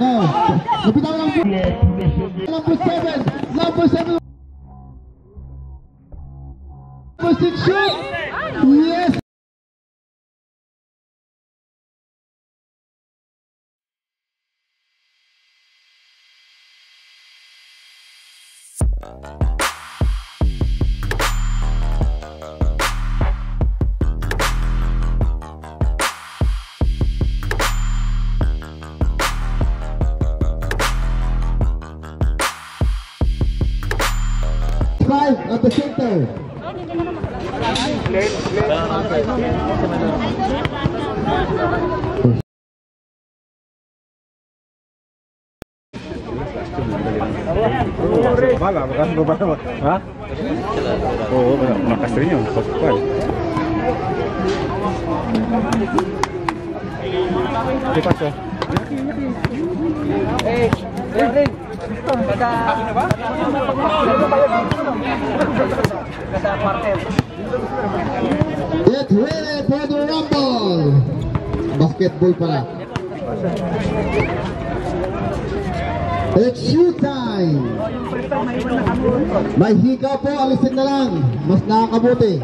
Number seven. Number seven. Number six. Yeah. Bapak-bapak. Hah? Oh, anak istrinya pas pas. Di pas ya. Eh, Rin. Kata Kata partai. It's ready for the rumble. Basketball pala. May higa po, alisin na lang. Mas nakakabuti.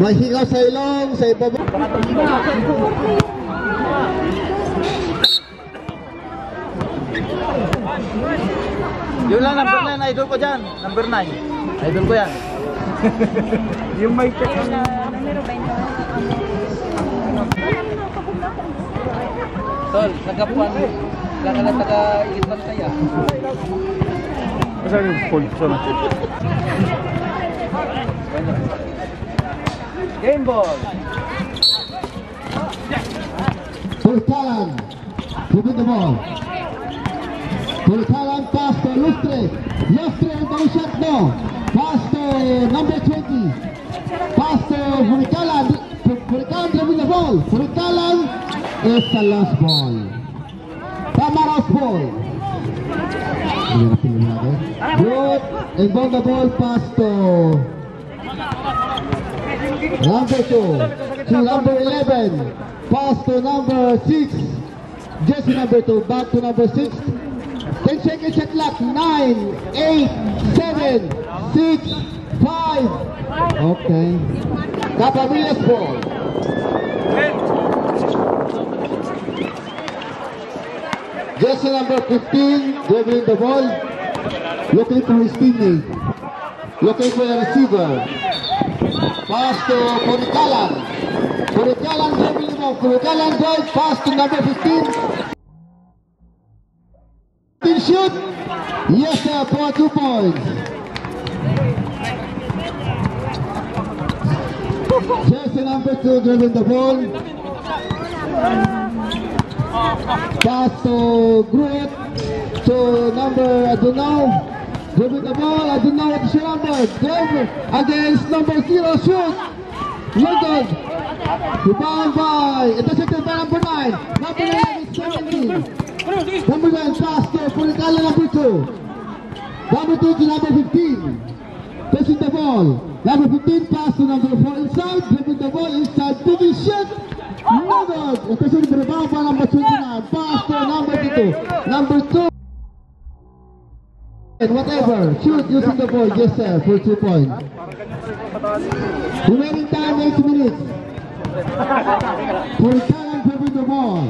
May higaw sa ilong, sa ibaba. Yun lang, number 9, idol ko dyan. Number 9. Idol ko yan. Yung may check. Tol, nagkapuan. Lang ka lang taga-igit kaya. Masa yung full sana. Game ball. Pulkalan. Moving the ball. Pulkalan pass to Lustre. Lustre ang ball shot mo. Pass to number 20. Pass to Pulkalan. Pulkalan driving the ball. Pulkalan is the last ball. Natin. Good. Inbound the ball pass to Number 2 to number 11. Pass to number 6. Jersey number 2. Back to number 6. 10 seconds at clock. 9, 8, 7, 6, 5. Okay. Capabilis ball. Jersey number 15. Dribbling the ball. Looking for his teammate. Looking for a receiver. Pass to Kurikalan. Kurikalan dribbling the ball. Kurikalan drive. Pass to number 15. 15 shoot. Yes, sir, for two points. Jersey number two dribbling the ball. Pass to Gruet. To number, I don't know. Dribbling the ball, I don't know what is your number. Drive against number zero, shoot. Good. Rebound by, intercepted by number nine. Number nine is 17. Number nine pass to number two. Number two to number 15. Passing the ball. Number 15 pass to number four inside. Dribbling the ball inside. Taking shot. By rebound by number 29. Pass to number two. Number two. And whatever. Shoot using the ball. Yes sir. For two points. Remaining time 8 minutes. Pulkalan dribbling the ball.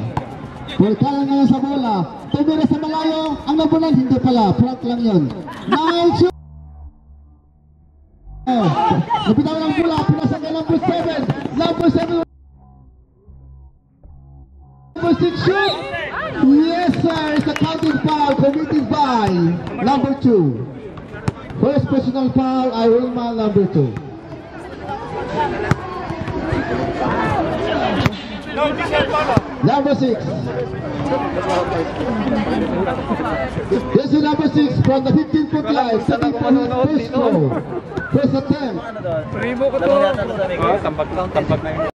Pulkalan ngayon sa bola. Tumira sa malayo. Ang nabunan hindi pala. Front lang yun. Nine shoot. Napitaw ng bola. Number 6 shoot. Yes sir. It's a counting foul committed by number 2. First personal foul. I will man number 2. Number six. This is number six from the 15 foot line. Setting for his first goal. First attempt. Primo ko to. Tambag, tambag na yun.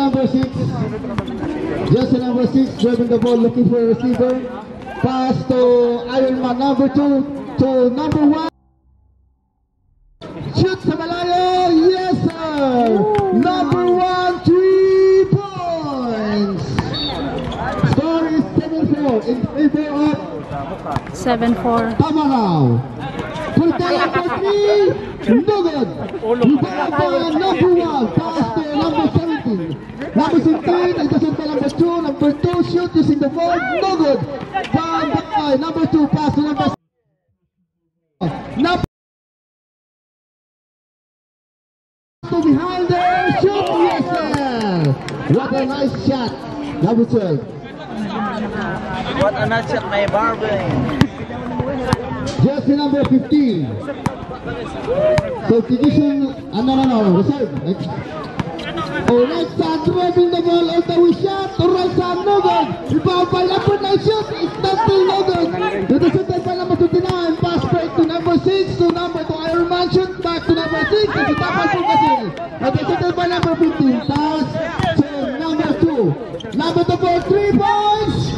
Number six. Jersey number six driving the ball, looking for a receiver. Pass to Ironman number two to number one. Shoot sa malayo. Oh, yes, sir. Number one, three points. Score is 7-4 in favor of 7-4. Tamaraw. Pultaya for three. No good. Rebound by number one. Pass number 17. Number 16. It doesn't by number two. Number two shoot using the ball. No good. Found by number two. Pass to number Number to behind there. Shoot. Yes, sir. What a nice shot. Number 12. What a nice shot, my Barbie. Jersey number 15. Substitution, ah, no, no, no, reserve. The ball the by number 9 shoot. It's not still no good. To the shooter by number 29. Pass break to number 6. To number. Back to number 6. It's a tapas po kasi. At the shooter by number 15. Pass to number 2. Number 2 for 3 points.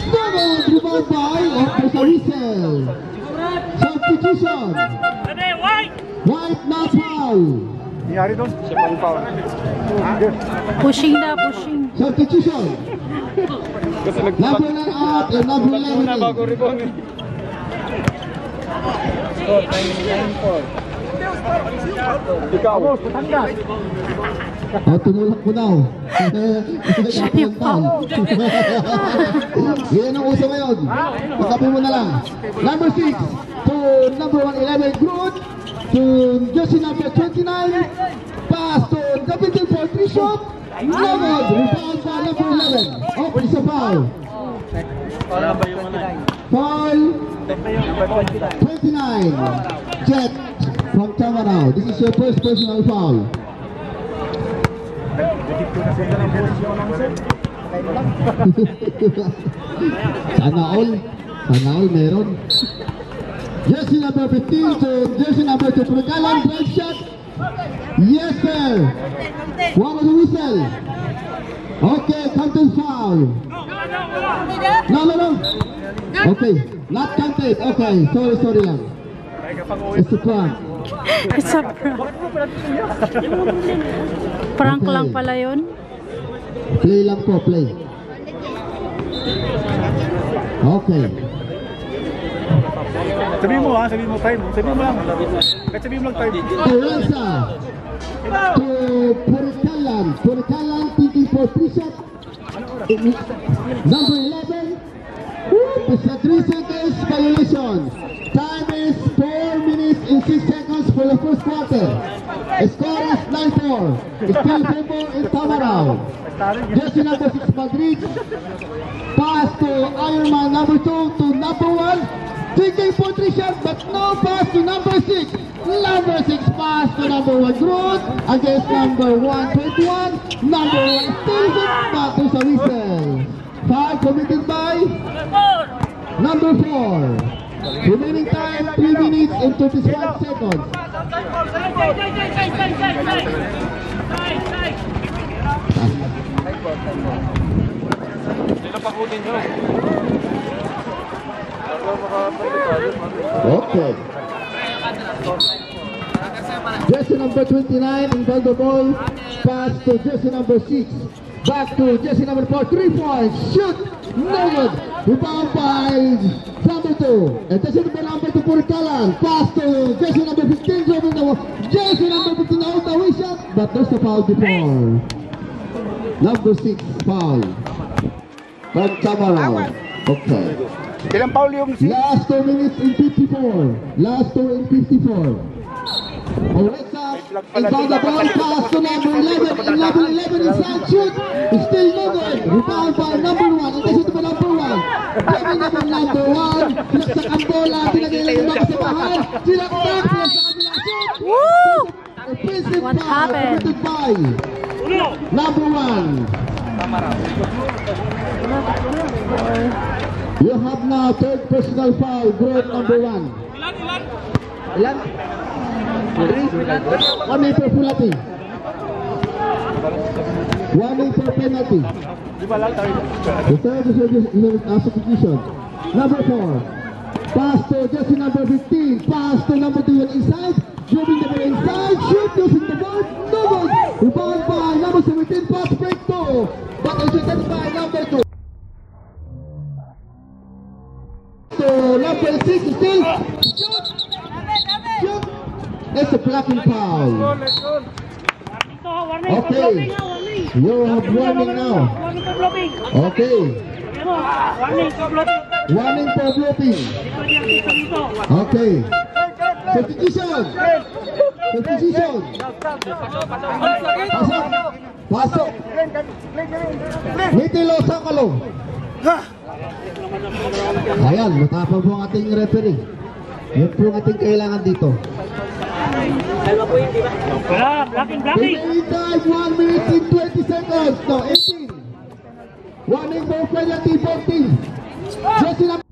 Nangyari doon? Sa pang-pound. Pushing na, pushing. Substitution. Kasi nagpapak. Labo lang out eh, and labo lang na bago ribon eh. Score, 99 Ikaw. Ako, patandas. Oh, tinulak ko na oh. Shut up, Paul. Yan ang uso ngayon. Ah, Pagkabi mo na lang. Number 6 to number 111, Groot. To jersey number 29. Pass to David for 3 shot. Rebound by number 11. Oh, it's a foul. Foul 29. Jet from Tamaraw. This is your first personal foul. Sana all. Sana all meron. Jersey number 15 to jersey number 2. Purkalan, drive shot. Yes, sir. One on the whistle. Okay, counted foul. No, no, no. Okay, not counted. Okay, sorry, sorry lang. It's a prank. It's a prank. Prank lang pala yun. Play lang po, play. Okay. Sabihin mo ha, sabihin mo time. Mo lang. Kahit mo lang time. Three. Number 11. It's a 3 seconds violation. Time is 4 minutes and 6 seconds for the first quarter. Score is 9-4. Still favor in Tamaraw. Jersey number 6 Madrid. Pass to Ironman number 2 to number 1. For 3 but no pass to number 6. Number 6 pass to number 1 Groot against number 121. Number 1 still hit but there's a whistle. Foul committed by number 4. Remaining time 3 minutes and 35 seconds. Okay. Jersey number 29 in the ball. Pass to jersey number 6. Back to jersey number 4. Three points. Shoot. No good. Rebound by number 2. And jersey number number 2 for Kalan. Pass to jersey number 15. Driving the ball. Jersey number 15 out the way shot. But there's a foul before. Number 6 foul. From Tamaraw. Okay. Ilang foul yung si... Last 2 minutes in 54. Last 2 in 54. Alright, up. Inbound the ball, pass to number 11. 11, 11 inside shoot. It's still no good. Rebound by number 1. And this is the number 1. Kevin naman number 1. Sinaksak ang bola. Tinagay lang yung mga kasabahan. Sinaksak. Sinaksak ang bilang shoot. Woo! Offensive What foul happened? committed by number 1. You have now third personal foul, group number 1. Ilan? Three? One meter Pulati. One for penalty. The third is a- substitution. Number four. Pass to jersey number 15. Pass to number 2 inside. Dribbling the ball inside. Shoot using the ball. No good. Rebound by number 17. Pass break two. But it's shooted by number 2. Number 6 still. Shoot. Shoot. It's a blocking foul. Okay. You have warning now. Okay. Warning for blooping. Okay. Substitution. Substitution. Pasok. Pasok. Mitilo Sakalo. Ayan, matapang po ang ating referee. Yan po ang ating kailangan dito. Remaining time, 1 minute and 20 seconds. No, 18. Warning for penalty 14. Jersey number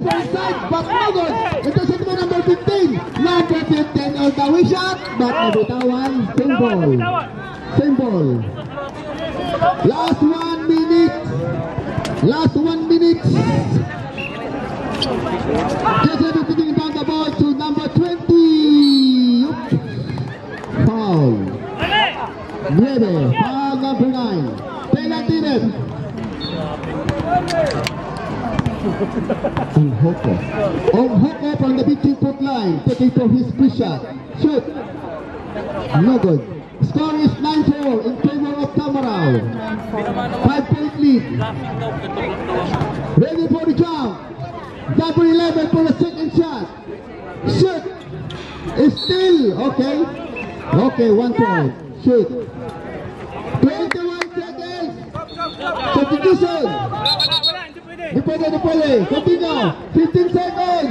inside, but no good. Intercept mo number 15. Number 15 on the way shot, but nabitawan. Same ball. Same ball. Last one. Last one minute. Number 15 down the ball to number 20. Oop. Foul. Nueve. Foul number 9. Penalty net. On Hoko. On Hoko from the 15 foot line. Taking for his shot. Shoot. No good. Score is 9-4 in favor of Tamaraw. Five point lead. Ready for the jump. Number 11 for the second shot. Shoot. It's still okay. Okay, one point. Shoot. 21 seconds. Substitution. Di pwede, di pwede. Continue. 15 seconds.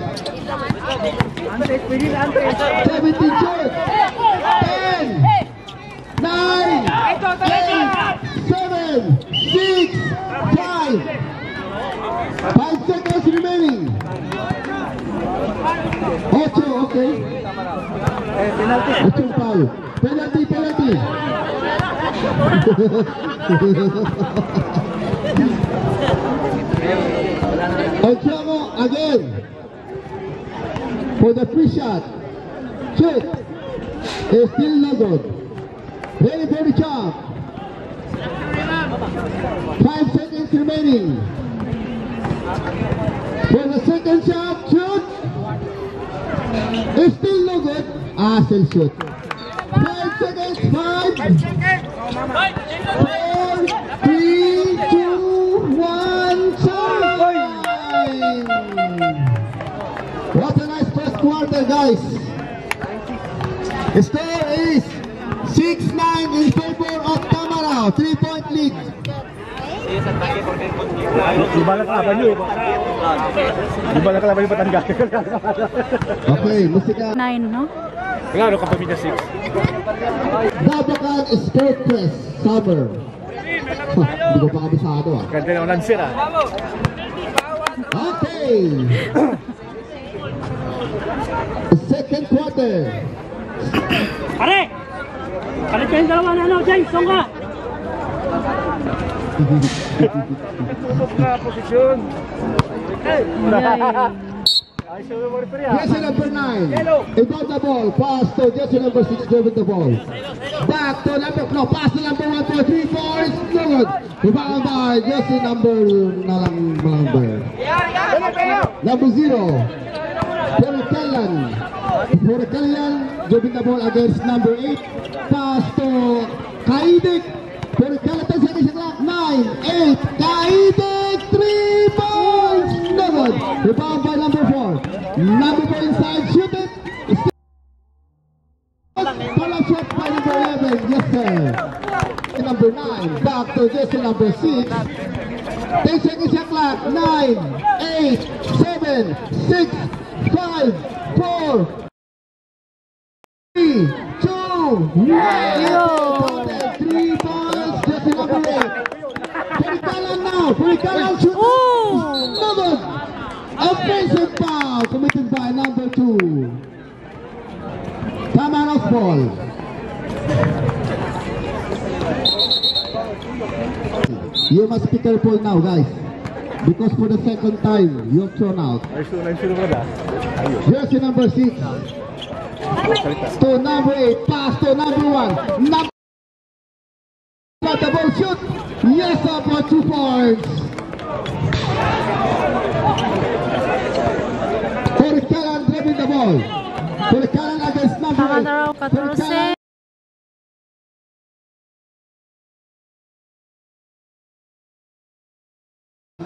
17 shoot. 10. 9. 8. 7. 6. 5. 5 seconds remaining. 8. Okay. Ochong foul. Penalty, penalty. Ochoa again. For the free shot. Shoot. It's still no good. Ready for the. Five seconds remaining. For the second shot, shoot. It's still no good. Ah, still shoot. Five seconds. Five. Four, three, two, one, time. What a nice first quarter, guys. The score is 6-9 in favor of Tamarao. Three-point lead. Yung. Okay, musika. Nine, no? Klaro ka pamilya 6. Babakan Sport Press Summer. Hindi ko pa kabisado ah. Ganda naman ang sira. Okay. Second quarter. Pare! Palit kayong dalawa na ano, James, songga! Tutok na posisyon. Yay. Ay, siya yung referee ah. Jersey number 9. About the ball. Pass to jersey number 6 with the ball. Back to number, no, pass to number 1 for 3 points. No good. Rebound by jersey number, nalang number. Number 0. Puricalan. Puricalan giving the ball against number 8. Pass to Kaidik. Puricalan 10 seconds sa clock. 9, 8. Kaidik. 3 points. Good. Rebound by number 4. Number 4 inside. Shoot it. Follow shot by number 11. Yes, sir. Number 9. Back to just number 6. 10 seconds sa clock. 9, 8, 7, 6, 5, 4, 3, 2, 1. 3 points. Just number 8. Purikalan now. Purikalan shoot. Oh! No good. Offensive foul committed by number 2. Tamaros ball. You must be careful now, guys. Because for the second time, you're thrown out. Jersey number six. To number eight. Pass to number one. Number ball shoot. Yes, sir, for two points. Purikalan driving the ball. Purikalan against number Tama na raw, eight. 14. Purikalan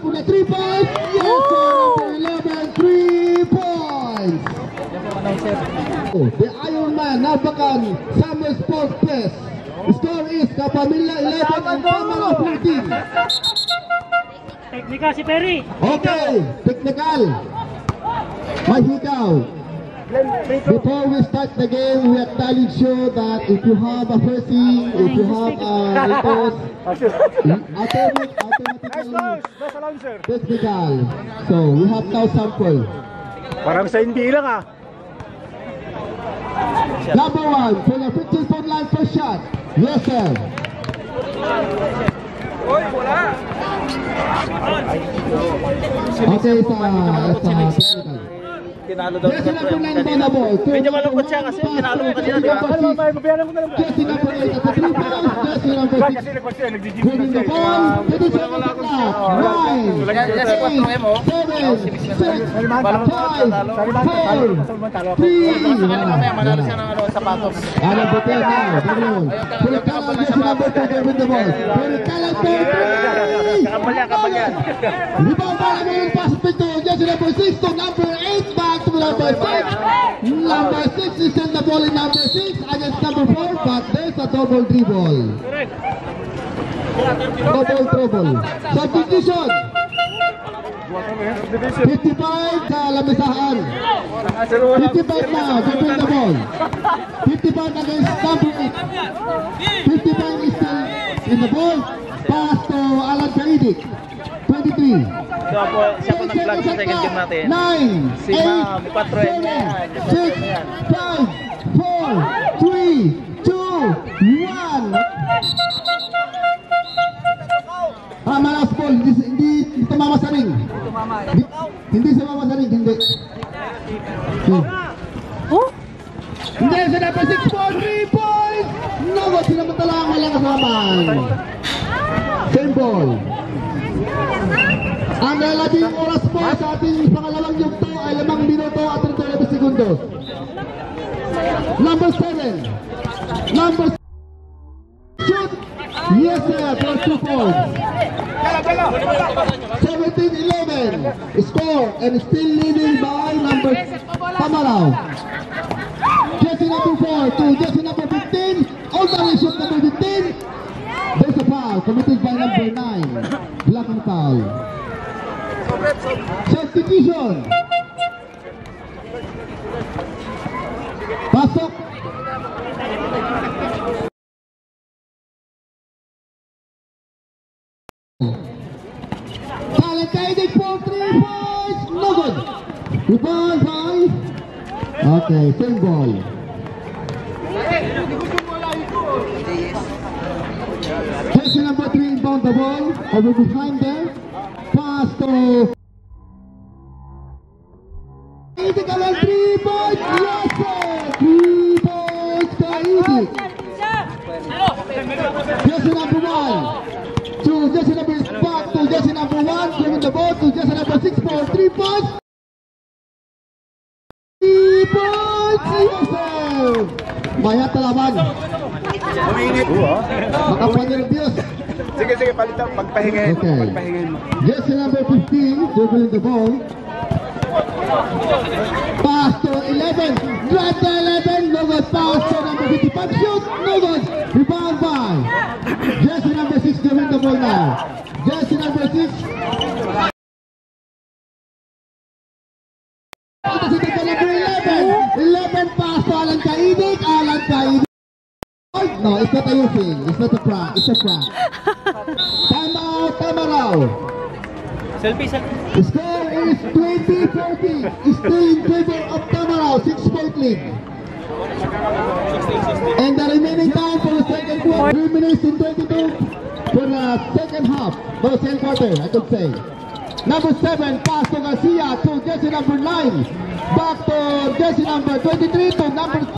For the three points. Yes, sir, number 11. Three points. The Iron Man, Nabakan, Summer Sports Press. Score is Kapamilya 11 and Pamela 14. Teknika si Perry. Okay, technical. May higaw. Before we start the game, we acknowledge you that if you have a first if you have a request, automatic, automatically technical. So we have now sample. Parang sa NBA lang ah. Number one, for the 15 foot line first shot. Yes, sir. Okay, sa, sa technical. Tinalo daw ng number 6. Number 6 is send the ball in number 6 against number 4 but there's a double dribble. Double trouble. Substitution. 55 sa lamisahan. 55 na, defend the ball. 55 against number 8. 55 is still in the ball. Pass to Alan Kaidik. 23. Siya po, siya po nag-vlog sa second game natin. 9, Si Ma'am, 4 yan yan. 6, 5, 4, 3, 2, 1. Ah, malas ball. Hindi, hindi, hindi tumama sa. Hindi, hindi sumama sa ring, hindi. Hmm. Oh? Hindi, sa dapat 6 points, 3 points! No, wag sinamantala ang walang kasamaan. Same ball. Ang lalabing oras po sa ating pangalawang yugto ay 5 minuto at 39 segundos. Number 7. Number Shoot! Yes, sir, for 2 points. 17-11. Score and still leading by number Pamalaw. Jersey number 4 to jersey number 15. On the shoot number 15. A foul committed by number 9. Blocking foul. Substitution. Pasok. Talented for three points. No good. Rebound by. Okay, same ball. The ball. Over behind there. Pass to. Itik alam three points. Yes, sir. Three points Itik. Jersey number one. To jersey number back to jersey number one. Giving the ball to jersey number six for three points. Three points. Yes, sir. Laban. Oo ah. Makapanervyos. Sige, sige, palitan. Pagpahingayin mo. Okay. Pagpahingayin mo. Jersey number 15, dribbling the ball. Pass to 11. Drive to 11. No good. Pass to number 55. Shoot. No good. Rebound by. Jersey number 6 dribbling the ball now. Jersey number 6. Ito si Tika number 11. 11 pass to Alan Kaidik. No, it's not a thing. It's not a prank. It's a prank. Out. Time out. Selfie, selfie. The score is 20-40. It's still in favor of Tamaraw, 6-point lead. And the remaining time for the second quarter, 3 minutes and 22 for the second half, no, second quarter, I could say. Number seven, pass to Garcia to jersey number nine. Back to jersey number 23 to number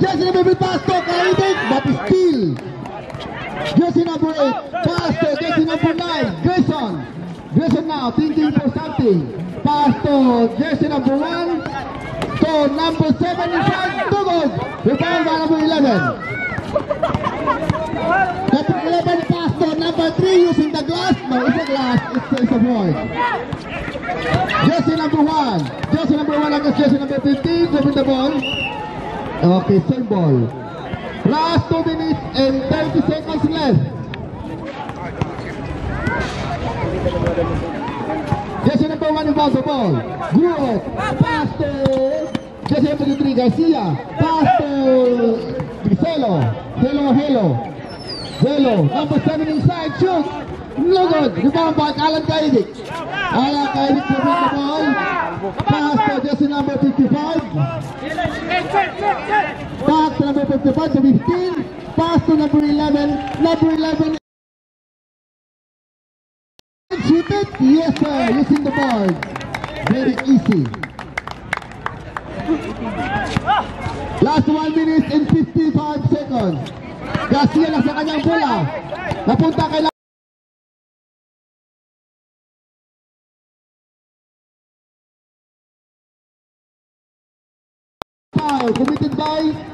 the ball. Jersey number 15 pass to Kaidik, but still. Jersey number 8, pass to jersey number 9, Grayson. Grayson now thinking for something. Pass to jersey number 1, to number 7 inside, two goals. Rebound by number 11. Number 11 pass to number 3 using the glass. No, it's a glass. It's, it's a void. Jersey number 1. Jersey number 1 against jersey number 15. Dribble the ball. Okay, same ball. Last 2 minutes and 30 seconds left. Jersey number 1 involves the ball. Group. Pass to jersey number 3 Garcia. Pass to Celo. Celo Helo. Celo. Number 7 inside. Shoot. Rebound by Alan Kaidik. Alan Kaidik to bring the ball. Pass to jersey number 55. Pass to number 55 to 15. Pass to number 11. Number 11. Shoot it. Yes, sir. Using the board. Very easy. Last 1 minute and 55 seconds. Garcia lang sa kanyang bola. Napunta kay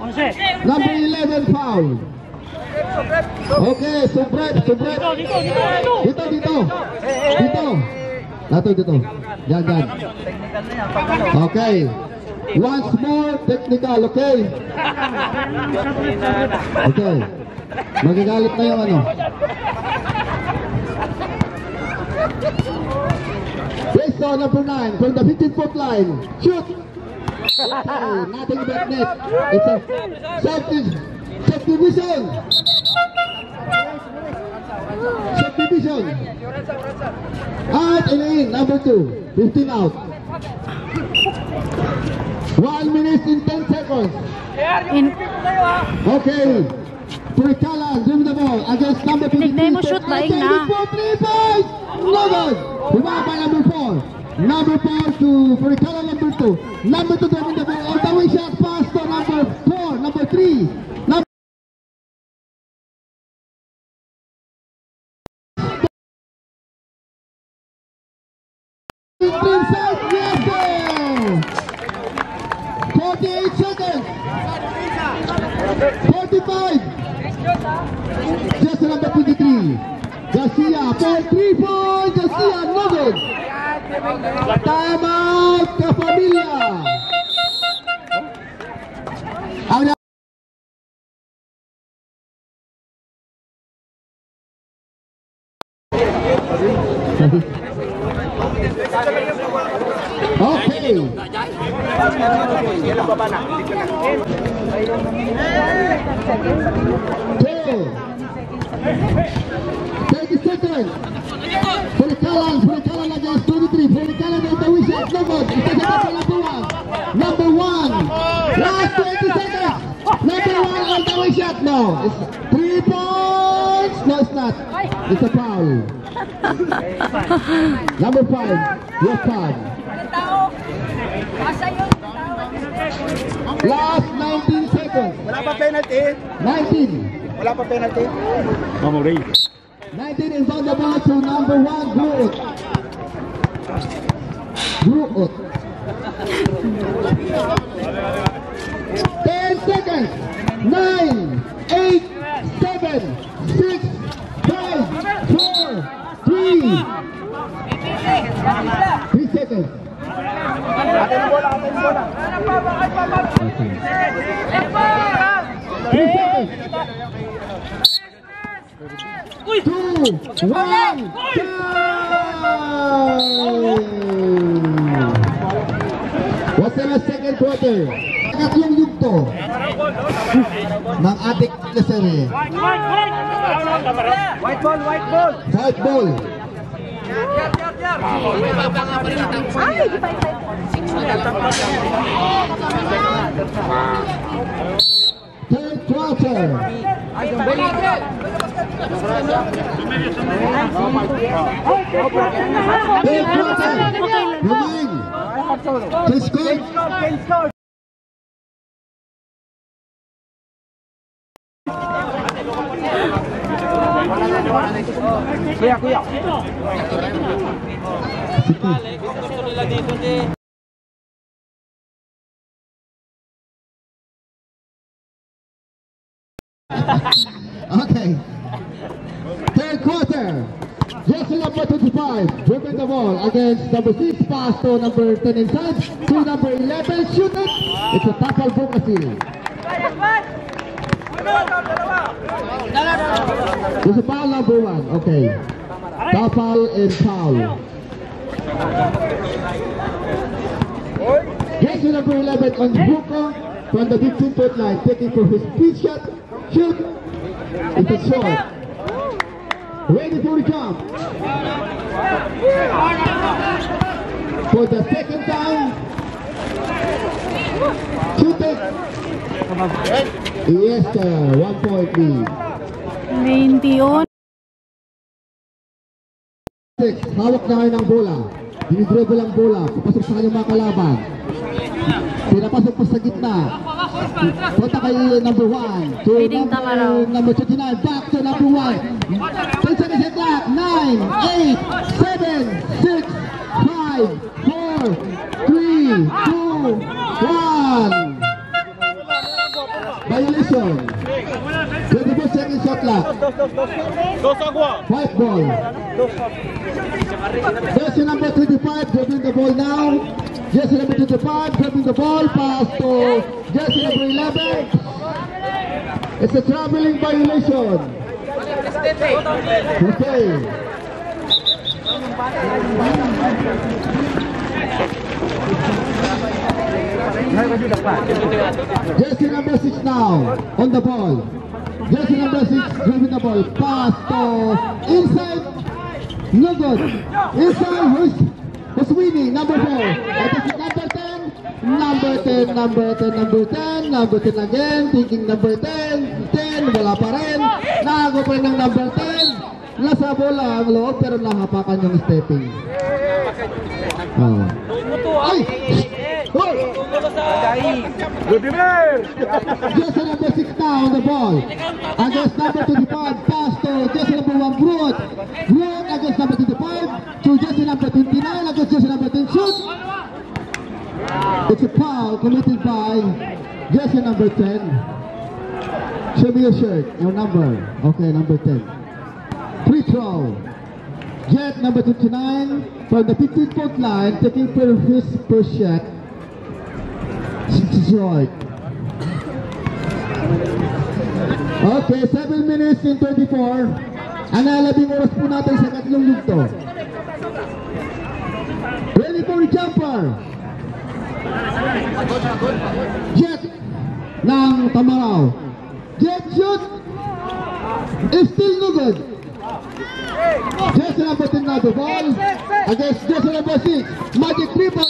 Number 11 foul. Oke, Subret, Subret. Dito, Dito. Dito. Dito, Dito. Jangan. Oke. Okay. Once more technical, oke? Okay? Oke. Okay. Magagalit na yung ano. Place on number 9 from the 15-foot line. Shoot! Nothing but net. It's a self- subdivision. Subdivision. Out and in, number 2. 15 out. 1 minute in 10 seconds. In, Okay. Purikalan, dribble the ball against number 53. Tignan mo, shoot, laing na. Three points! No good! Bumaba number 4. Number 4 to Purikalan number 2. Number 2 driving the ball. On the way shot pass to number 4. Number 3. Number Inside, yes, sir! 48 seconds! 45. Just number 23. Garcia for three points. Garcia, no good. ¡Tabaca familia! Habla Ok. It's three points. No, it's not. It's a foul. number five. Your card. Last 19 seconds. Wala pa penalty. 19. Wala pa penalty. Vamos, Rey. 19 inbound the ball to number one, Gruot. Gruot. 10 seconds. 9, 8, 7, 6, 5, 4, 3. 3 seconds. 3 seconds. Two, one, time! What's the last second quarter? Katlong yugto ng ating. White, white, white. White ball, white ball. White ball. Third quarter. Third quarter. Remain. Kuya, kuya. Okay. Third quarter. Jersey number 25, dribbling the ball against number 6, pass to number 10 inside, to number 11, shoot it. It's a tackle Bukasi. It's a foul number one, okay. Tackle and foul. Jersey number 11 on Buko from the 15 foot line, taking for his speed shot, shoot. It's a. Ready for the jump. For the second time. Shoot it. Sir. One point lead. 21. Six, hawak na kayo ng bola. Dinidribble ang bola. Papasok sa kanyang mga kalaban. Pinapasok po sa gitna. Punta kay number one. To Leading tama raw. number, number 29. Back to number one. 10 seconds at clock. 9, 8, 7, 6, 5, 4, 3, 2, 1. Violation. 24 seconds shot clock. White ball. Jersey number 25 dribbling the ball now. Jersey number 25 dribbling the ball. Pass to jersey number 11. It's a traveling violation. Okay. Jersey number 6 now on the ball. Jersey number 6 dribbling the ball. Pass to inside. No good. Inside who's, who's winning? Number 4. That is number 10. Number 10, number 10, number 10, number 10 again, thinking number 10, 10, wala pa rin. Nakago pa rin ng number 10. Nasa bola ang loob pero nahapakan yung stepping. Oh. Ay! Hoy! Jersey number 6 now on the ball. Against number 25, pass to jersey number 1, Groot. Groot against number 25, to jersey number 29, against jersey number 10, shoot. It's a foul committed by jersey number 10. Show me your shirt, your number. Okay, number 10. Free throw. Jet number 29 from the 15 foot line, taking for his first shot. Short. Okay, 7 minutes and 24. Analabing oras po natin sa katlong lugto. Ready for the jumper. Jet ng Tamaraw. Jet shoot. Is still no good. Jersey number 10 now the ball against jersey number 6. Magic triple.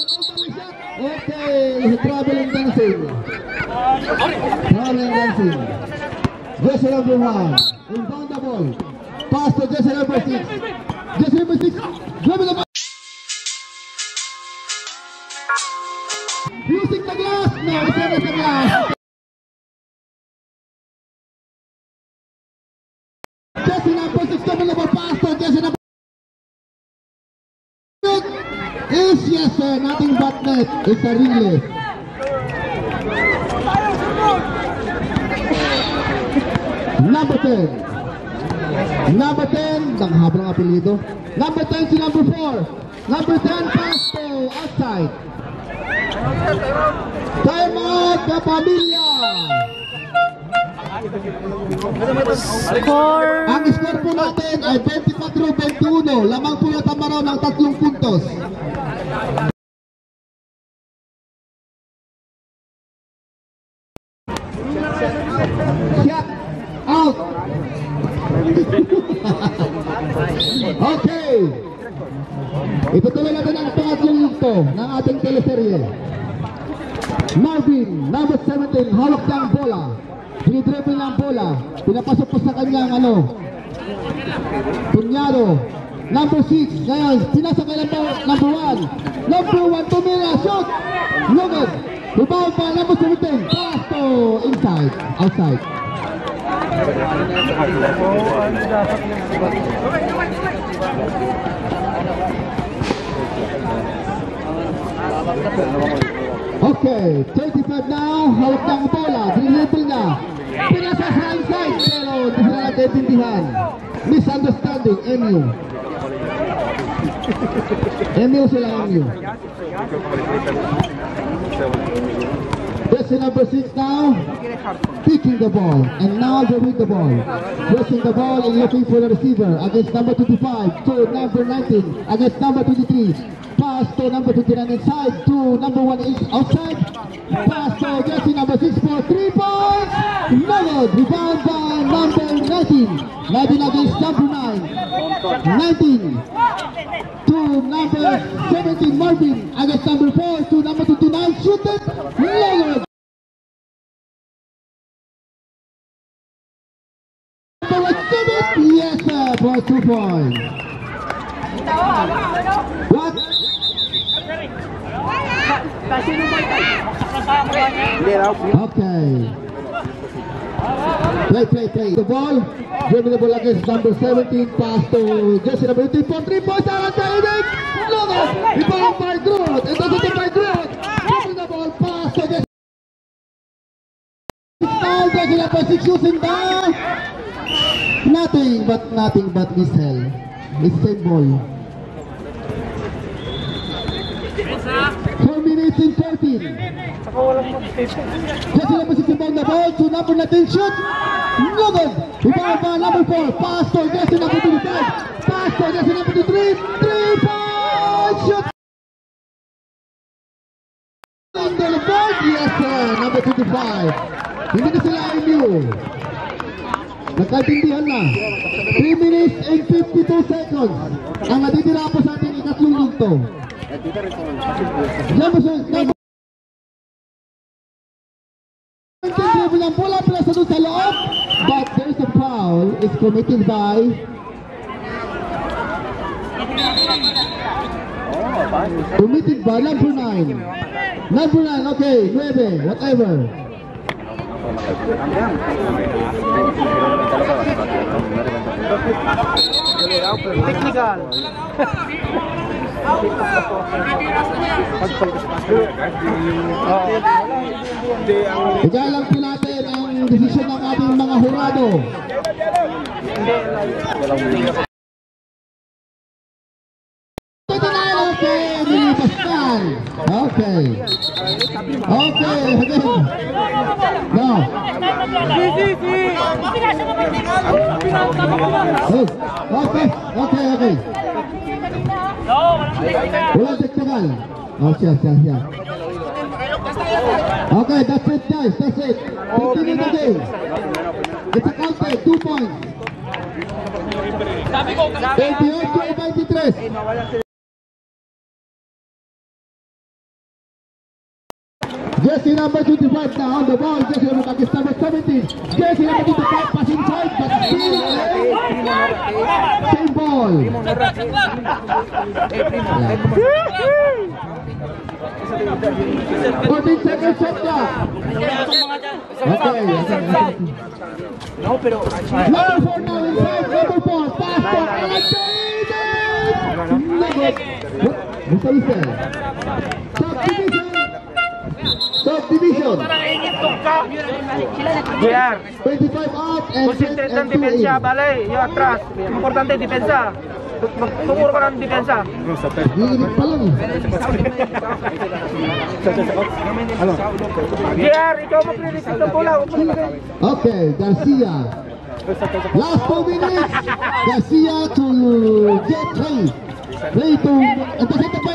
Okay, traveling dancing. Traveling dancing. Number 1. Inbound the ball. Jersey number 6. Jersey number 6. Dribble the ball. Using the glass. No, it's the glass. Number 6. Double the is yes sir, nothing but net. It's a ringless. Number 10. Number 10, ang haba ng apelido. Number 10 si number 4. Number 10, pass to outside. Time out, kapamilya! Score. Ang score po natin ay 24-21. Lamang po yung tamaraw ng tatlong puntos. Ng ating teleserye. Marvin, number 17, hawak niya ang bola. Dinidribble niya ang bola. Pinapasok po sa kanyang ano. Punyado. Number 6, ngayon, pinasa kay number, number 1. Number 1, tumira, shoot! Lugod. Rebound pa, number 17. Pass to inside, outside. Okay, 35 now, hawak niya ang bola, dribble niya. Pinasa sa inside, pero hindi sila nagkaintindihan. Misunderstanding, MU. MU sila, MU. Jersey number 6 now, picking the ball, and now they with the ball. Pressing the ball and looking for the receiver against number 25 to number 19, against number 23. Pass to number 29 inside to number 1 is outside. Pass to Jersey number 6 for 3 points. No good. Rebound by number 19. 19 against number 9. 19 to number 17 Marvin against number 4 to number 29 shoot it. No. Number shoot it. Yes sir for 2 points. Okay. Play, play, play. The ball. Dribbling the ball against number 17. Pass to Jesse number 3 for 3 points. Alan Tahidik. Logan. Rebound by Groot. It's also by Groot. Dribbling the ball. Pass to Jesse. Now Jesse number 6 using the... Nothing but nothing but missile. It's same ball. Mesa. 16-14. Saka walang station. Kaya sila masisimbang na ball to number natin shoot. No good. Ibaba number 4. Pass to Jesse number 25. Pass to Jesse number 23. 3 point shoot. Under the board. Yes, sir. Number 25. Hindi na sila immune. Nagkaintindihan na. 3 minutes and 52 seconds. Ang natitira po sa ating ikatlong lugtong. Number 6. Number dribble ng bola plus doon sa loob. But there's a foul. It's committed by committed by number 9. Number 9, okay, 9, whatever. Technical. Kaya lang po natin ang desisyon ng ating mga hurado. Okay, nilipas. Okay. Okay, again. No. Okay, okay, okay. Walang Volante Okay, that's it guys, that's it. It's a counter, two points. 28 23. Number 25 now on the ball. Jesse against number 17. Jesse 25 pass inside, but same ball. 14 seconds shot clock. Okay, okay. No, pero... Number four now inside. Number four. Pass to Alan David. What? What's that say? Subdivision. Subdivision. Bien. 25 up defensa, ¿vale? Yo. Ya, Importante defensa. Tunggu orang defensa. Biar, itu mau predict sa bola. oke Garcia. Last four minutes. Garcia to J3. Play to, intercepted by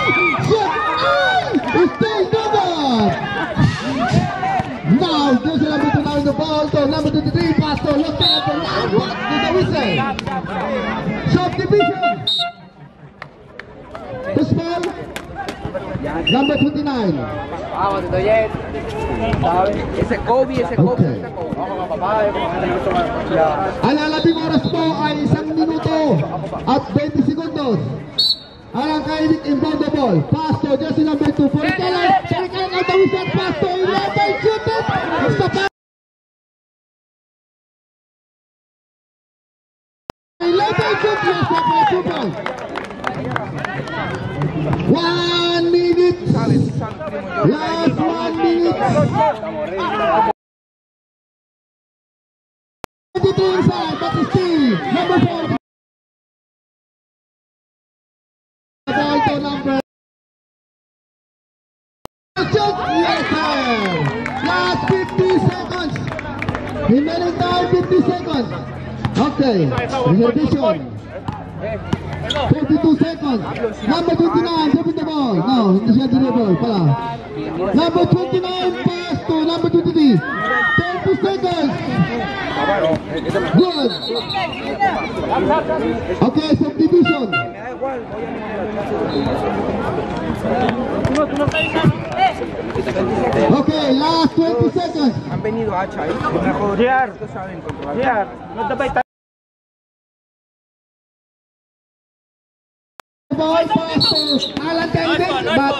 the ball to number 23, pass to left out the right. What did the whistle? Sharp division. This ball, number 29. Vamos, Ese Kobe, ese Kobe. Okay. Ang lalating oras po ay isang minuto at 20 segundos. Arang Kainik inbound the ball. Pass to Jesse number 2 for the Keller. Remaining time 50 seconds. Okay, reservation. 42 seconds. Number 29, drop the ball. No, siya dribble pala. Number 29, pass to number 23. 30 seconds. Good. Okay, subdivision. Okay, last 20 seconds. Han venido hacha ahí. JR, Ustedes saben controlar. JR, nagdabay tayo. Ball pass to Alan Tendek, but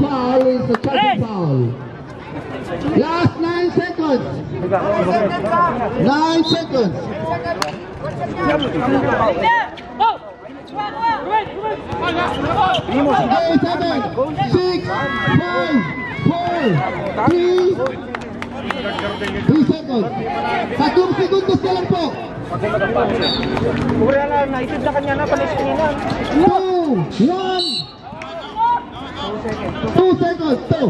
foul, is a charging foul. Last 9 seconds. 9 seconds. Okay, 7, 6, 5, 4, 3, 3 seconds. Tatlong segundos na lang po. Wala na, naisip na kanya na, palis kanina. Two, one. Two seconds, two.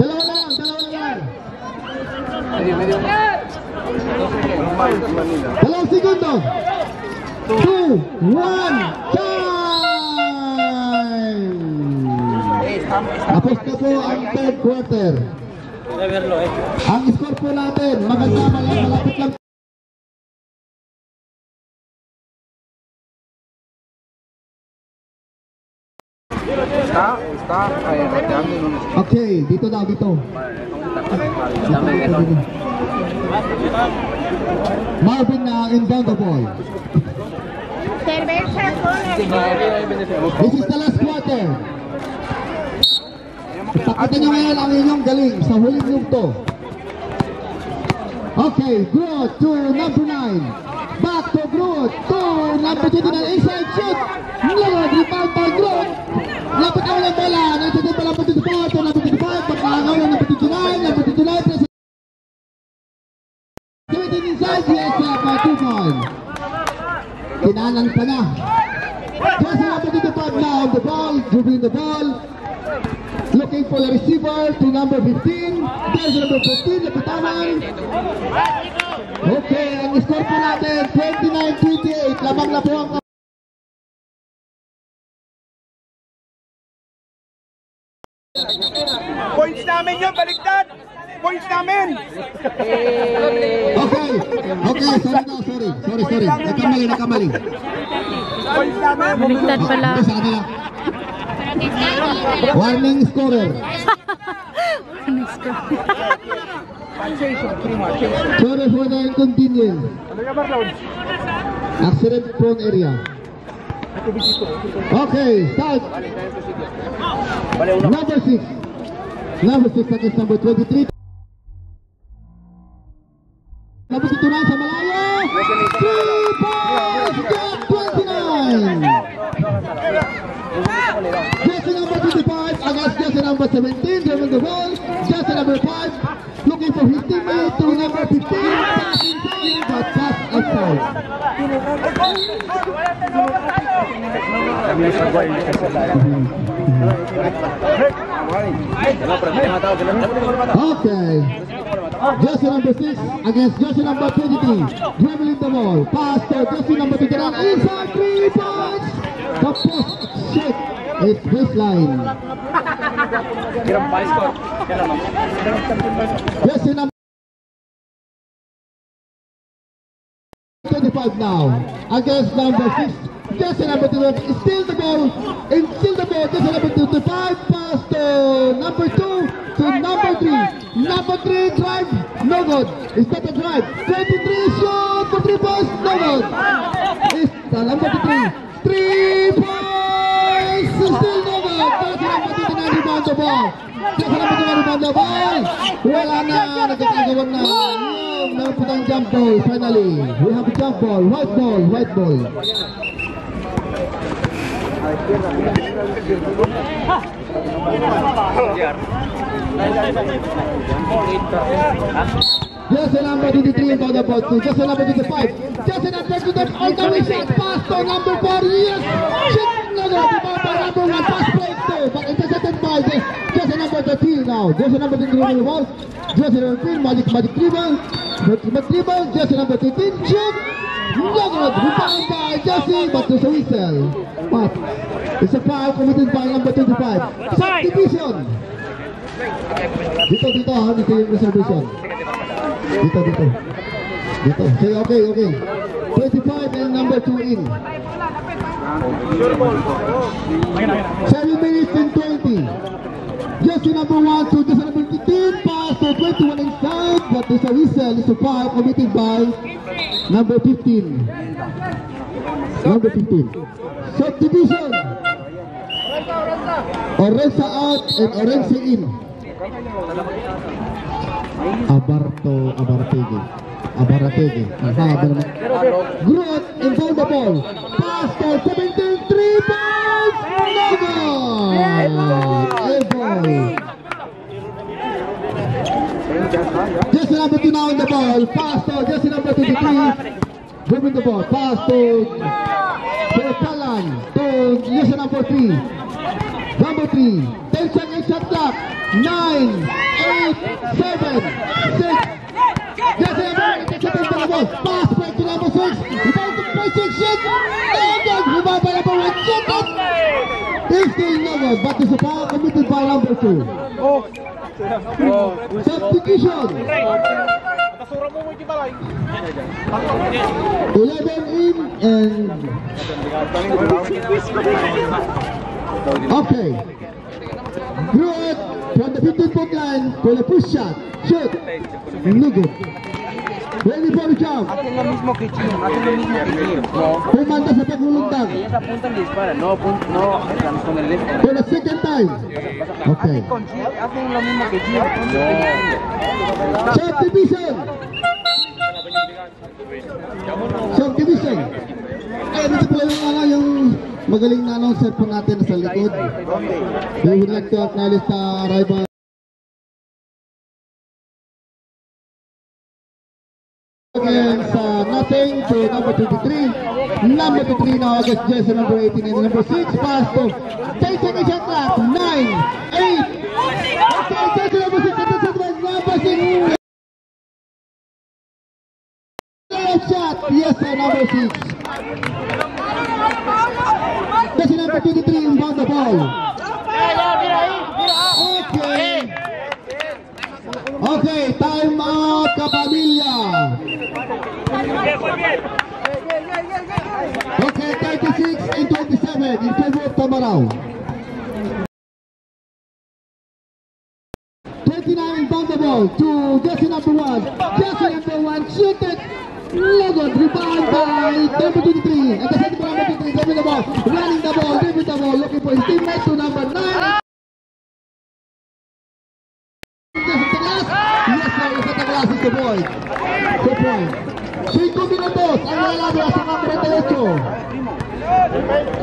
Dalawa lang, dalawa lang. Dalawang segundo. Two, one, time! Tapos na po ang third quarter. Ang score po natin, maganda, mal- malapit lang Está, está, eh, retirando en un Okay, dito daw, dito. Marvin na inbound the ball. This is the last quarter. Pakita nyo ngayon ang inyong galing sa huling yugto. Okay, Groot to number 9. Back to Groot to number 29. Inside shoot. Lord, rebound by Groot. Lapit ako ng bola. Nagtutun pa lang 24 to number 25. Pagkalangaw ng number 29. Number 29. Press Committed inside, yes, uh, by two point. Kinanan pa na. Just number 25 now on the ball, dribbling the ball. Looking for the receiver to number 15. There's number 15, Lapitangan. Okay, ang score po natin, 29-28. Lamang na po ang Points namin yun, baliktad! Points namin! Okay, okay, sorry daw, sorry. Sorry, sorry. Nagkamali, nagkamali. Points namin! Baliktad pala. Sa kanila. Warning scorer. Sorry for the inconvenience. Accident prone area. Okay, start. Number 6. Number 6 against number 23. The ball. Jersey number 5 looking for his teammate to number 15. Pass inside, but pass outside. Okay. Jersey number 6 against jersey number 23. Dribbling the ball. Pass to jersey number 29. Inside three points. The post shit. It's baseline. Jersey number 25 now against number 6 Jersey number 2, steal the ball, and steal the ball, Jersey number 25, pass to uh, number 2, to number 3. Number 3, drive, no good. It's not a drive. 23, shoot for 3 points, no good. It's the number 3, 3 points, still no good. on the untuk kawan-kawan. Putang finally. White ball, white ball. Just a number the ball. Just a to them. All the way pass to number four. Yes. No, no. Rebound by number 1. Pass break two. But intercepted by Je- Jersey number 13 now. Jersey number 23 on the ball. Jersey number 13. Magic, magic dribble. Magic, dribble. Jersey number 13. Shoot. No good. Rebound by Jersey. But there's a whistle. But it's a foul committed by number 25. Subdivision. Dito, dito ha. Dito yung reservation. Dito, dito. Dito. Say, okay, okay. 25 and number 2 in. 7 minutes and 20. Jersey number 1 to Jersey number 15. Pass to 21 inside. But there's a whistle. It's a foul committed by number 15. Number 15. Subdivision. Orensa out and Orense in. Abarto Abartege. Aparateke. Ajá, pero... Groot in the ball. Pass to 17. No! Just in the ball. Pass to the ball. Pass to Pertalan. To number three. Number three. Ten seconds shot clock. Nine, eight, seven, six. 87 to. Pass break to number 6. Rebound to 6. Shot. Good. Rebound by number 1. Shot up. This still no good. But it's a foul committed by number 2. Substitution. 11 in and okay. Good from the 15 foot line for the push shot. Shoot. No good. The jump. Hacen lo mismo que Chino, hacen lo mismo que Chino. No. Pumanda sa paglulundang Ellos apuntan y disparan, no, no con el left. for the second time. Okay. Hacen, con Chino, hacen lo mismo que Chino. Subdivision. Subdivision. Ay, dito po yung, ano, yung magaling na announcer po natin sa likod. We would like to acknowledge the arrival nothing to number 23. Number 23 now against Jesse number 18 and number 6 pass to 10 seconds shot clock. 9, 8. Okay, Jesse number 6 at the second number 6. Shot. Yes, number 6. Jesse number 23 inbound the ball. Okay. Okay, time out, Kfamilia. Okay, 36 and 27 in favor of Tamaraw. 29 inbound the ball to Jesse number 1. Jesse number 1 shoot it. Logot, rebound by number 23. At the center number 23, driving the ball, running the ball, driving the ball, looking for his teammate to number 9. Yes, sir, isa na class is the boy. Good point. 5 minutos. Ahí va el área, se va a derecho.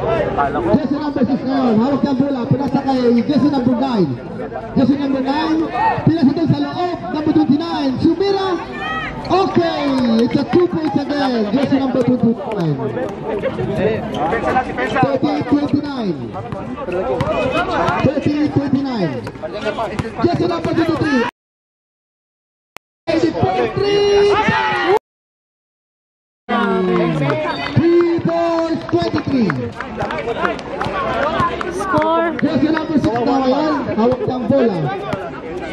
Jersey number 61. Harap Gambula. Pinasa kay Jersey number 9. Jersey number 9. Pide Pinasa din sa loob. Number 29. Sumira. Okay. It's a two points again. Jersey number 29. 30-29. 30-29. Jersey number 23. 23. Score. Jersey number 6 na yan. Hawak ng bola.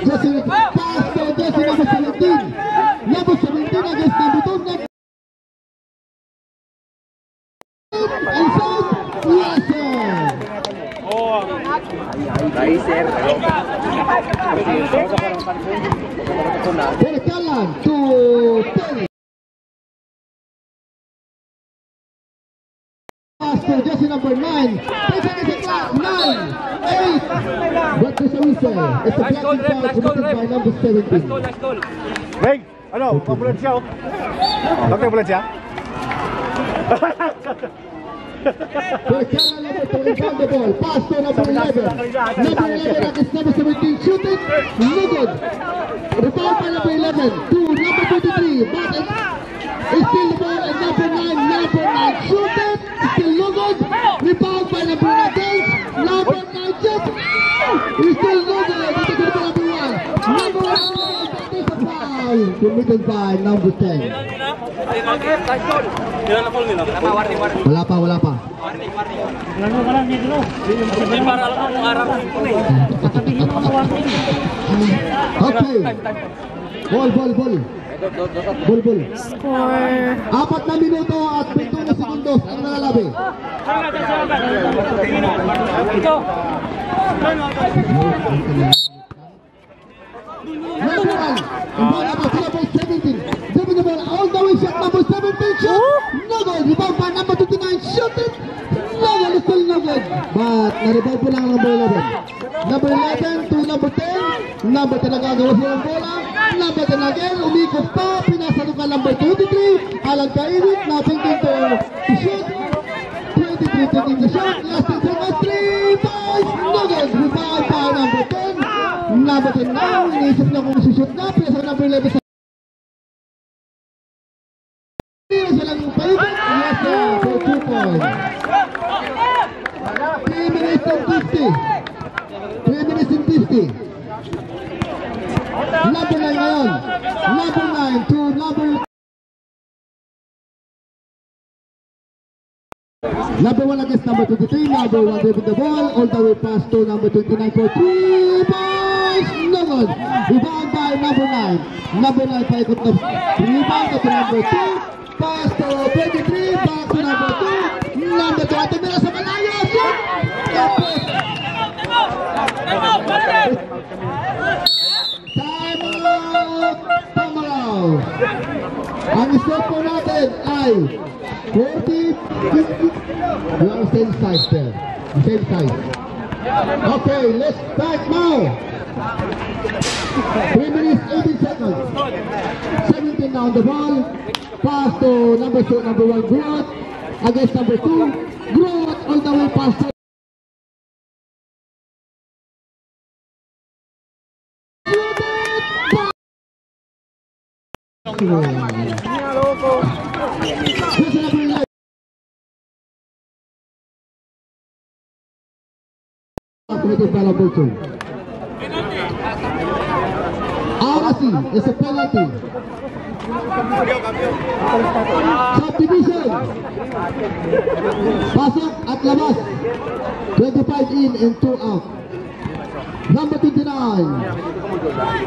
Jersey pass to Jersey number 17. Number 17 against number 2. Number Inside. Yes, sir. Berkalan to Master jersey number 9. Taking it to class 9, 8. But there's a whistle. It's a black foul committed by number 17. Beng, ano, ambulansya oh. Okay, ambulansya. Berkalan number 2 rebound the ball. Pass to number 11. Number 11 against number 17. Shoot it. No good. Rebound by number 11 to number 23. But it's still the ball at number 9. Number 9. Shoot it. rebound by Labruna Dales, Labruna now just, he still knows it, he takes it to number one, number one, that is by number 10. Wala pa, wala pa. Okay. Ball, ball, ball. Ball, ball. Score. Apat na minuto at pito ang nalalabi. Ito. Number one, and ball number to number 17. Dribbling the ball all the way shot number 17 shot. No good. Rebound by number 29. Shot good. It's still no good. But na-rebound po lang ang number 11. Number 11 to number 10. Number 10 ang gagawa siya ng bola. Number 10 again. Umikot pa. Pinasalo ka number 23. Alang kainit. Nothing to, to shoot. 23 taking the shot. Last 10 seconds. Three points. No good. Rebound by number 10. Number 10 now. Iniisip niya kung sushoot na. Pinasalo number 11 sa. Yes, sir. For two points. Number 9 ngayon. Number 9 to number... Number 1 against number 23. Number 1 with the ball. All the way past to number 29 for 3 points. No good. Rebound by number 9. Number 9 paikot na rebound to number 2. Pass to 23. Back to number 2. Number 2. At tumira sa malayo. Shoot! Tapos. Time out! Tamaraw! Ang score po natin ay 40, 50. You are same size there. Same size. Okay, let's start now. 3 minutes, 18 seconds. 17 now on the ball. Pass to number two, number one, Grot. Against number two, Grot all the way past loco. Mira. Ahora sí, ese penalti. Subdivision. Pasok at labas. 25 in and 2 out. Number 29.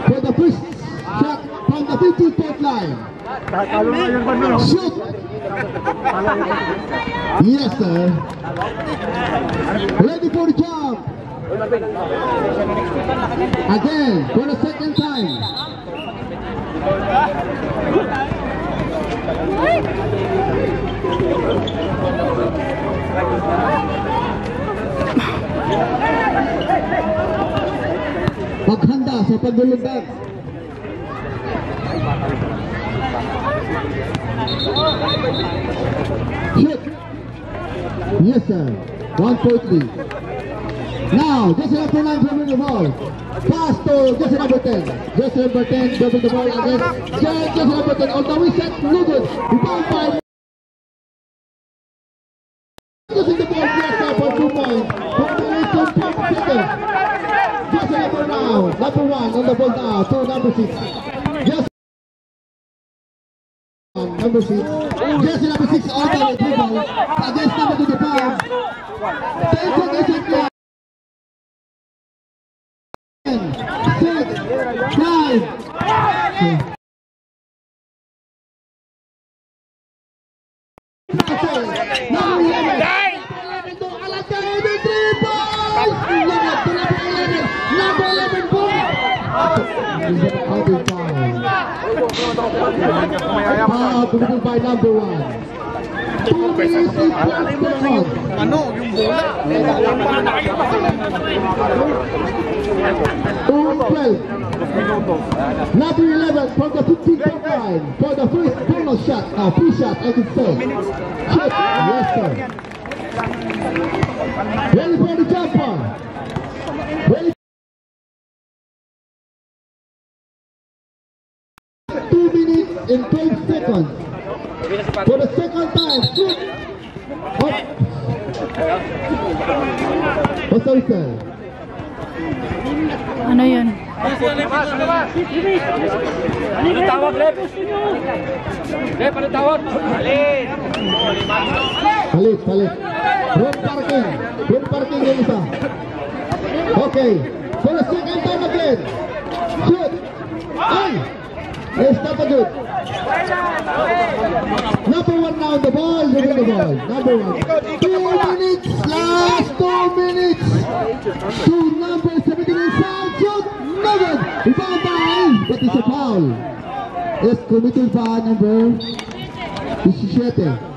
For the first shot from the 50 point line. Shoot. Yes, sir. Ready for the jump. Again, for the second time. Maghanda sa paglulundag. Yes, sir. One lead. Now, jersey number 9 dribbling the ball. Pass to just number 10. Just number 10 dribbling the ball against jersey number 10. On the way set, no good Using the ball, yes, sir, for two points. From the way to top second. Jersey number now, number 1 on the ball now, to number 6. Yes. Number 6. Jersey number 6 on the dribble against number 25. Ten seconds and clock. Ten, six, five. Okay, number 11. Is that a counting foul? By number one. Two minutes and 12 seconds. Ano, yung bola? Two twelve. Number 11 for the 15 point line. For the first bonus shot. Uh, free shot, I could say. Shoot. Yes, sir. Ready for the jumper. Ready. Two minutes and 12 seconds. For the second time, shoot. Up. What's the result? Ano yun? Ano tawag, Lep? Lep, ano tawag? Alin! Palit, palit. Road parking. Road parking yung isa. Okay. For the second time again. Shoot. Ay! It's not a good. Number one now, the ball. At the ball. Number one. Two minutes. Last two minutes. To number 17 inside. No good. Rebound by. That is a foul. Yes, committed by number 17.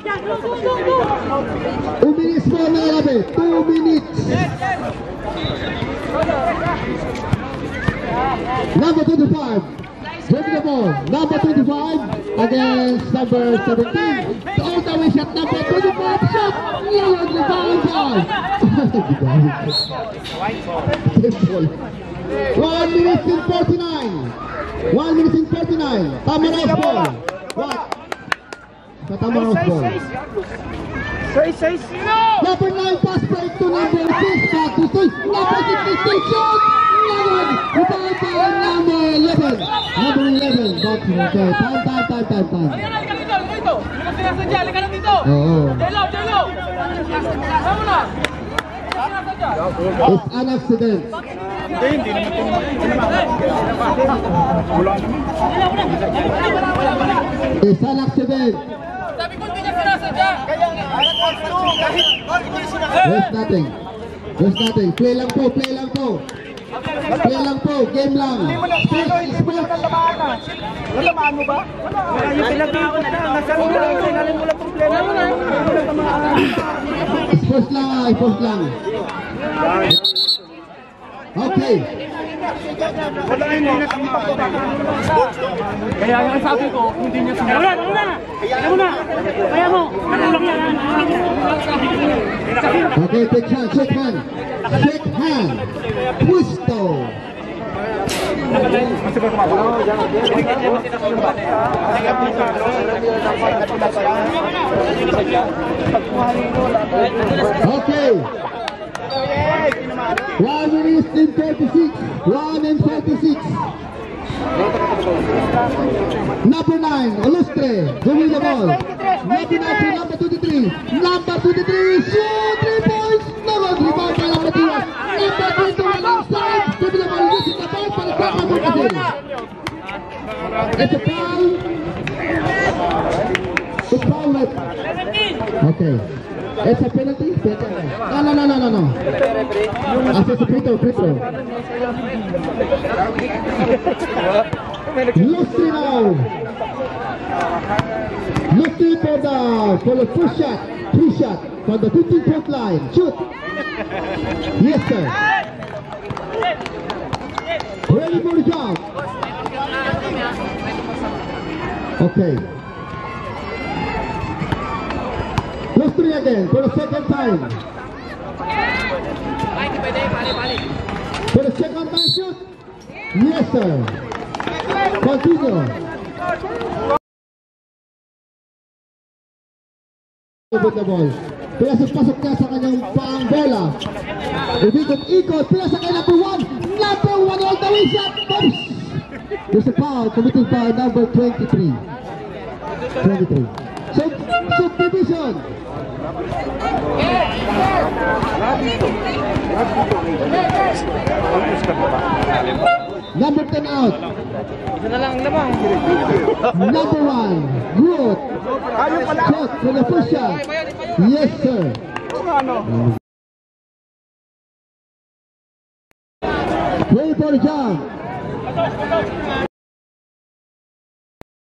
Two minutes more na. Two minutes. Number 25. Bring the ball. Number 25 against number 17. The way shot. Number 25 shot. Lower the foul. Simple. One minute and 49. One minute and 49. Tamaraw's ball. What? Já tá, tá seis pô. não sei, sei. não! por lá, passo para o túnel não Festa, tu sei. Na não tu sei. Não, não. O pai tá na mão, é level. Na mão, level. Bate, ok. Tan, tan, tan, tan, tan. Oh. It's an accident. It's an accident. There's nothing There's nothing Play lang po Play lang po Play lang po Game lang Sports Sports Nalamaan mo ba? Wala. Yung pinag-iikot na. Nasa mo lang. Sinalim mo lang problema. Wala tamaan. Sports lang ah Sports lang Okay Wala hindi nakapagpapagod. Kaya yung sabi ko, hindi niya. Kaya mo na! Kaya na! Kaya mo! Ano lang yan? Okay, take hand, shake hand. Shake hand. Twisto. Okay. One minute and 36. One and 36. Number nine, Olustre, give me the ball. Number nine to number 23. Number 23, shoot three points. Number rebound by number two. Number 21 inside. Give me the ball. This is the ball for the second position. It's a foul. It's foul. left. Okay. Essa é pênalti em pé, cara. Não, não, não, não, não. Acesso frito, frito. Lucinal. Lucy for the, for the two shot, three shot, for the 15 point line. Shoot. Yes, sir. Ready for the job. Okay. Again for the second time. For the second time shoot. Yes, sir. Continue. With the ball. Pinasok-pasok niya sa kanyang paang bola. Ikot-ikot. Pinasok kay number one. Number one all the way shot. There's a foul committed by number 23. 23. So, subdivision. Number 10 out. Number 1, Groot. Shot for the first shot. Yes, sir. Ready for the jump.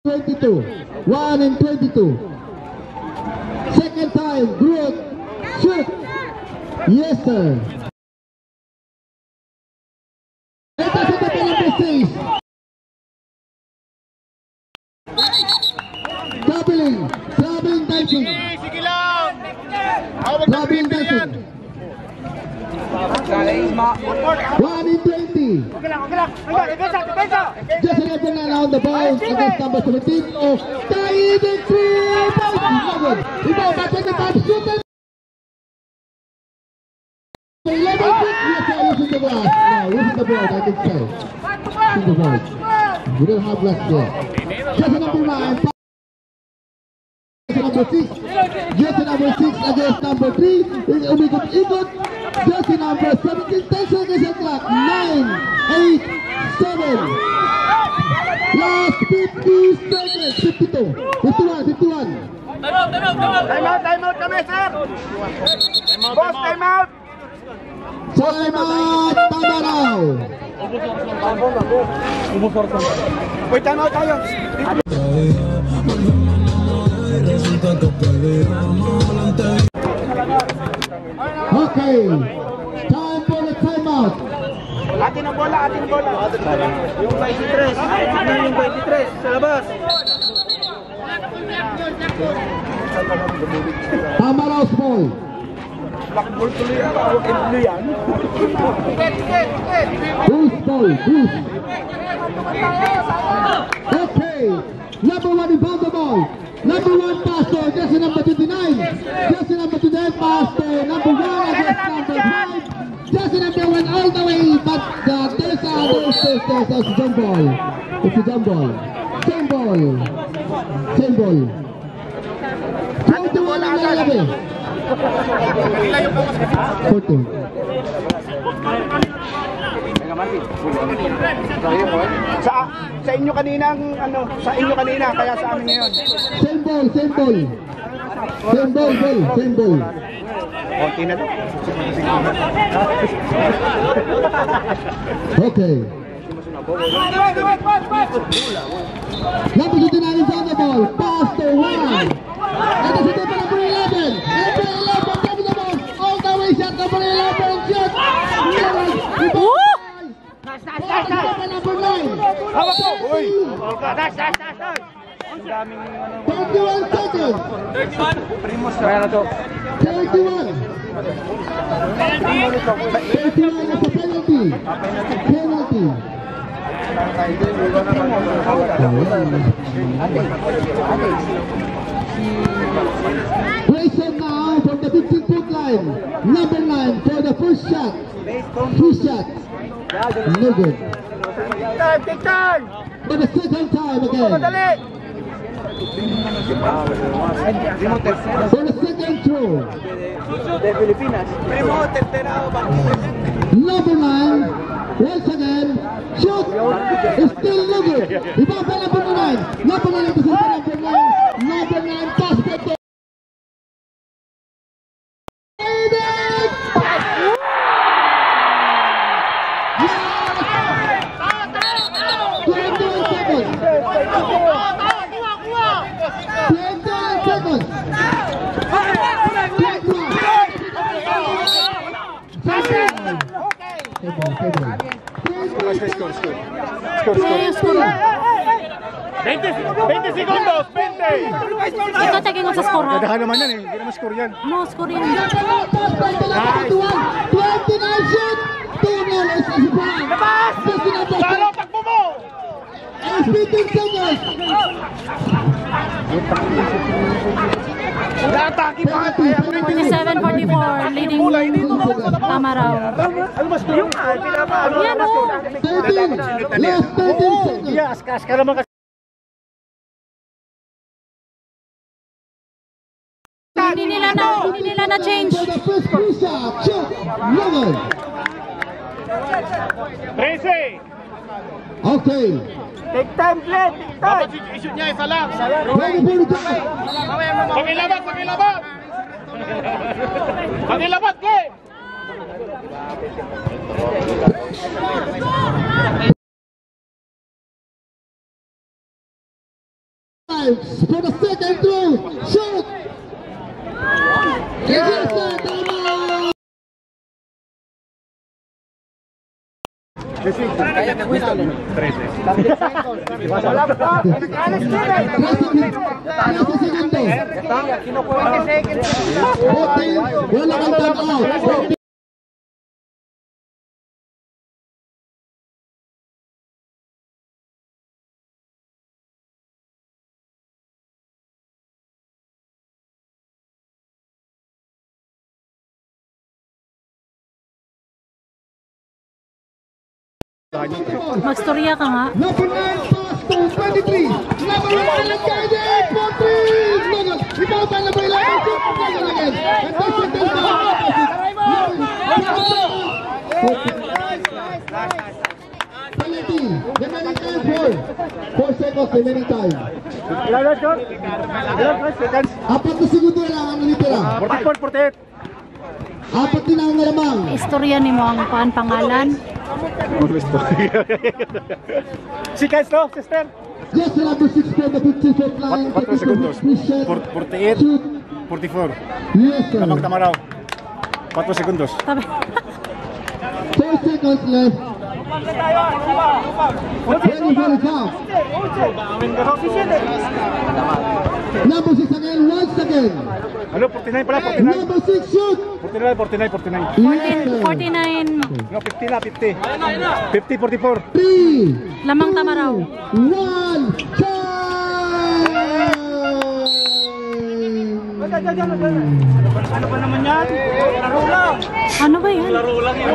22. 1 and 22. Second time, Groot. Shoot. Yes, sir. Ito sa tabi number 6. Traveling. Traveling Tyson. Sige lang! Traveling Tyson. 1 in 20. Just an open line on the ball against number 17 of Taide Cruz. Good. Ito, back in the top, shoot it. 11 feet. Yes, sir, using the board, I board. We don't have glass there. Just a number 9. Just number 6. Just number 6 against number 3. Umikot-ikot. Just jersey number 17, 10 seconds on clock, 9, 8, 7, last 50 seconds, 52, 51, 51. Time out, time out, time out. Time out, time out, sir. Time out, Boss, time out. Time out, time out. Ubo for some. Wait, time out tayo. Okay. Time for the timeout. Atin ang bola, atin ang bola. Yung 23, ano yung 23? Sa labas. Tama raw, small. Blackboard tuloy yan. Blue yan. Bruce ball, Bruce. Okay. Number one inbound the ball. Number one pastor, jersey number 29. Jersey number 29 pastor. Number one against number five. Jersey number one all the way. But uh, there's a, there's, there's, there's, there's a jump ball. It's a jump ball. Same ball. Same ball. 21 ang lalabi. 14. Sa sa inyo kaninang ano, sa inyo kanina kaya sa amin ngayon. Same ball, same ball. Same ball, ball, same ball. Konti na to. Okay. Number 29 is on the ball. Pass to one. And this is the number 11. Number 11 comes the ball. All the way shot. Number 11 shot. Woo! Number 9. Hawak mo. Uy. 21 seconds. Kaya na to. 31. 31 is a penalty. Penalty. Grayson now from the 15 foot line. Number 9 for the first shot. Two shots. No good. Time, take time. For the second time again. For the second throw. Pilipinas. Primo, tercera Number 9. Once again. Shoot. It's still good. Iba pa number 9. Number Magstorya ka nga. Number 9 pass to 23. Number 1 Alan Kayde for 3. Nagel. Ikaw ba number 11? Shoot. Nagel again. And this is the Penalty. Remaining time 4. 4 seconds remaining time. Ilan na, John? Ilan na, seconds? Apat na segundo lang ang litera. 44, 48. Apat din ang malamang. Istorya ni mo ang paan pangalan. Seconds to, sister. Yes, the number 6 from the 54th line. Pat- patro segundos. Christian. Por- 48. Shoot. 44. Yes, sir. Lamang tamaraw. 4 segundos. Sabi, 4 seconds left. For the count. Number 6 again, once again. Ano, 49 pala, 49. Number 6 shoot. 49, 49, 49. Yes, sir. 49 No, 50 na, 50. 50, 44. 3, lamang tamaraw. 1, time! Ano ba naman yan? Laro lang. Ano ba yan? Laro lang yan.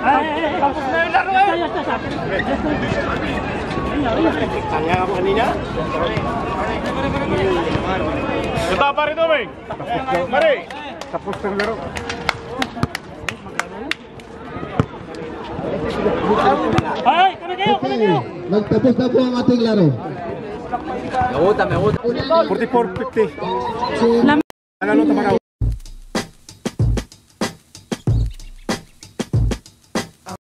Ay, tapos na yung laro eh. Tanya ako kanina. Bata pa rin naman eh. Mari. Tapos ng laro. Ay, kami kayo, kami kayo. Nagtapos na po ang ating laro. Me gusta, me gusta. 44.50. Hágalo, Tamarau.